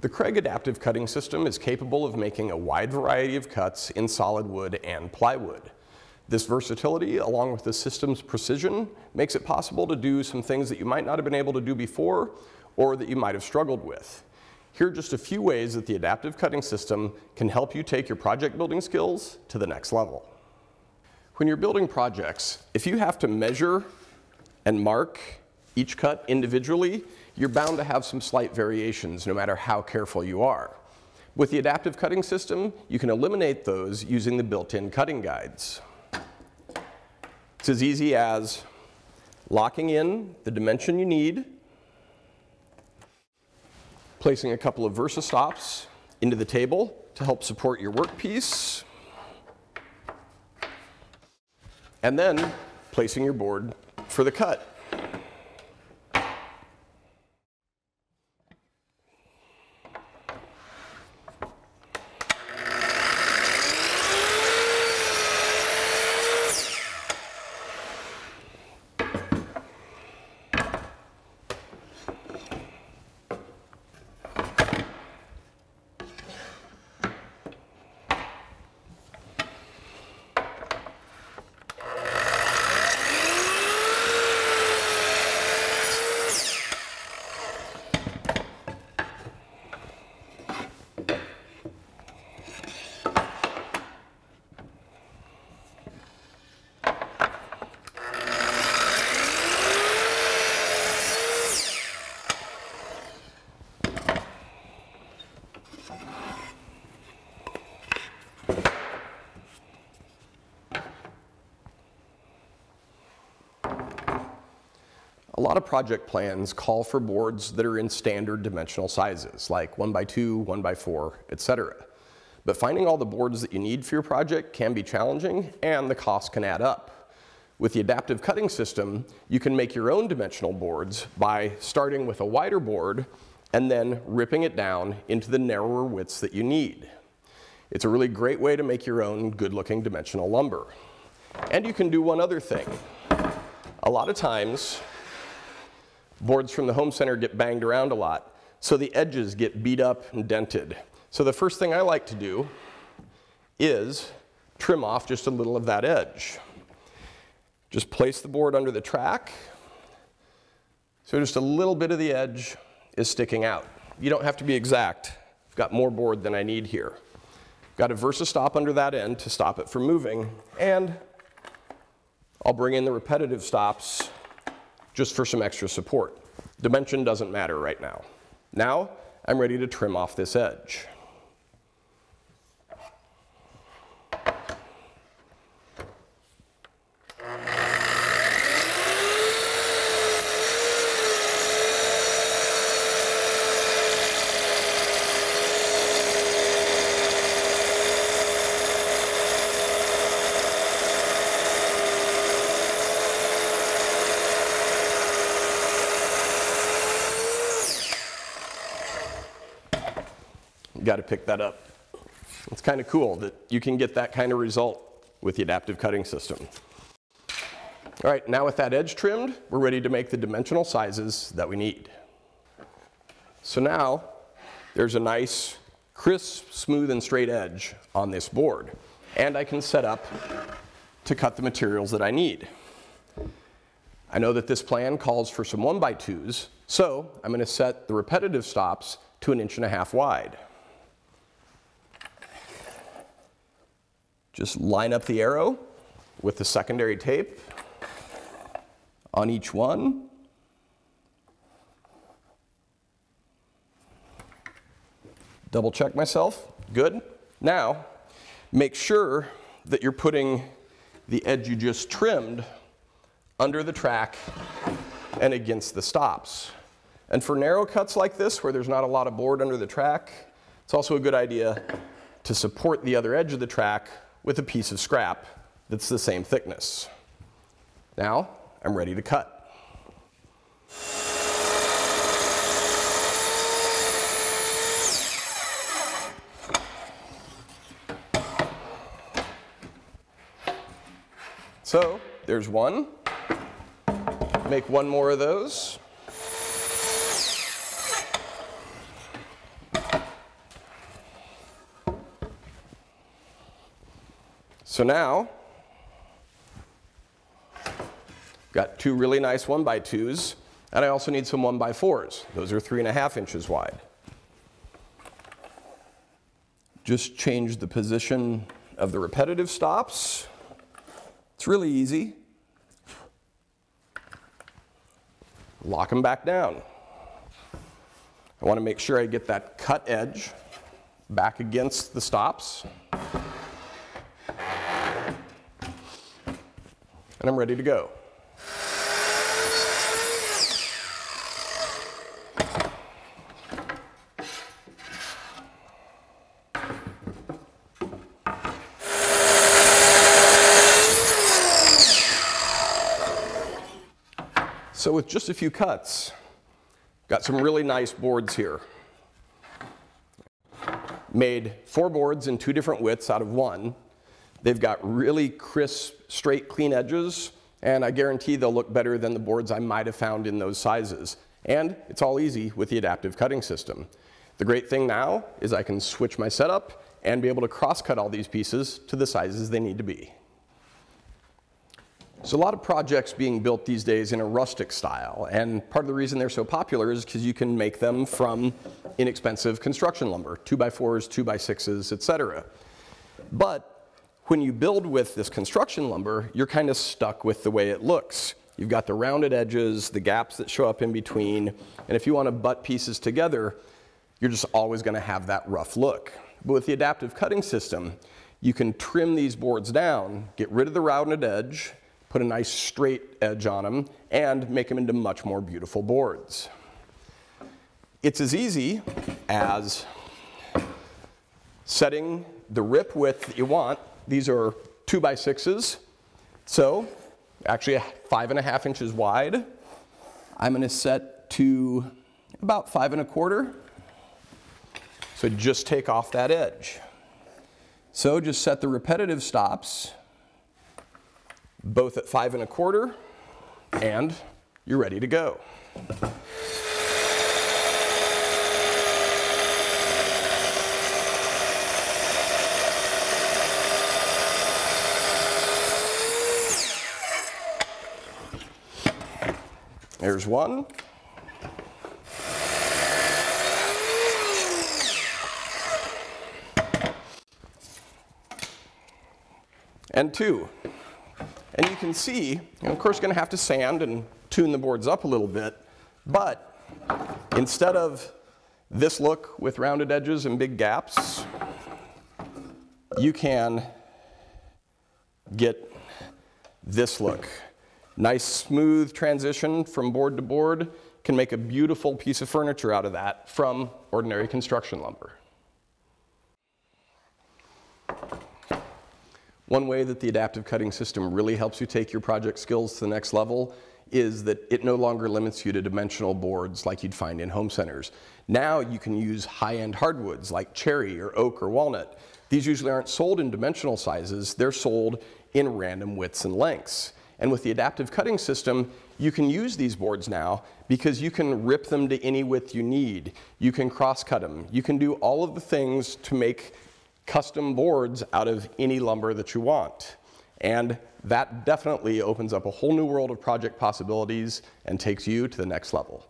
The Kreg adaptive cutting system is capable of making a wide variety of cuts in solid wood and plywood. This versatility, along with the system's precision, makes it possible to do some things that you might not have been able to do before or that you might have struggled with. Here are just a few ways that the adaptive cutting system can help you take your project building skills to the next level. When you're building projects, if you have to measure and mark each cut individually, you're bound to have some slight variations no matter how careful you are. With the adaptive cutting system, you can eliminate those using the built-in cutting guides. It's as easy as locking in the dimension you need, placing a couple of versa stops into the table to help support your workpiece, and then placing your board for the cut. Lot of project plans call for boards that are in standard dimensional sizes, like 1 by 2, 1 by 4, etc. But finding all the boards that you need for your project can be challenging and the cost can add up. With the adaptive cutting system, you can make your own dimensional boards by starting with a wider board and then ripping it down into the narrower widths that you need. It's a really great way to make your own good-looking dimensional lumber. And you can do one other thing. A lot of times, Boards from the home center get banged around a lot, so the edges get beat up and dented. So the first thing I like to do is trim off just a little of that edge. Just place the board under the track, so just a little bit of the edge is sticking out. You don't have to be exact. I've got more board than I need here. Got a Versa stop under that end to stop it from moving, and I'll bring in the repetitive stops just for some extra support. Dimension doesn't matter right now. Now, I'm ready to trim off this edge. Got to pick that up. It's kind of cool that you can get that kind of result with the adaptive cutting system. All right, now with that edge trimmed, we're ready to make the dimensional sizes that we need. So now there's a nice, crisp, smooth, and straight edge on this board. And I can set up to cut the materials that I need. I know that this plan calls for some 1 by 2s, so I'm going to set the repetitive stops to an inch and a half wide. Just line up the arrow with the secondary tape on each one. Double check myself, good. Now, make sure that you're putting the edge you just trimmed under the track and against the stops. And for narrow cuts like this, where there's not a lot of board under the track, it's also a good idea to support the other edge of the track with a piece of scrap that's the same thickness. Now, I'm ready to cut. So, there's one. Make one more of those. So now, got two really nice one by twos, and I also need some one by fours. Those are three and a half inches wide. Just change the position of the repetitive stops. It's really easy. Lock them back down. I want to make sure I get that cut edge back against the stops. And I'm ready to go. So with just a few cuts, got some really nice boards here. Made four boards in two different widths out of one. They've got really crisp, straight, clean edges, and I guarantee they'll look better than the boards I might have found in those sizes. And it's all easy with the adaptive cutting system. The great thing now is I can switch my setup and be able to cross-cut all these pieces to the sizes they need to be. So a lot of projects being built these days in a rustic style, and part of the reason they're so popular is because you can make them from inexpensive construction lumber, two by fours, two by sixes, etc. But when you build with this construction lumber, you're kind of stuck with the way it looks. You've got the rounded edges, the gaps that show up in between, and if you want to butt pieces together, you're just always going to have that rough look. But with the adaptive cutting system, you can trim these boards down, get rid of the rounded edge, put a nice straight edge on them, and make them into much more beautiful boards. It's as easy as setting the rip width that you want. These are two by sixes, so actually five and a half inches wide. I'm gonna set to about five and a quarter. So just take off that edge. So just set the repetitive stops both at five and a quarter, and you're ready to go. There's one. And two. And you can see, you know, of course, going to have to sand and tune the boards up a little bit, but instead of this look with rounded edges and big gaps, you can get this look. Nice smooth transition from board to board can make a beautiful piece of furniture out of that from ordinary construction lumber. One way that the adaptive cutting system really helps you take your project skills to the next level is that it no longer limits you to dimensional boards like you'd find in home centers. Now you can use high-end hardwoods like cherry or oak or walnut. These usually aren't sold in dimensional sizes, they're sold in random widths and lengths. And with the adaptive cutting system, you can use these boards now because you can rip them to any width you need. You can cross cut them. You can do all of the things to make custom boards out of any lumber that you want. And that definitely opens up a whole new world of project possibilities and takes you to the next level.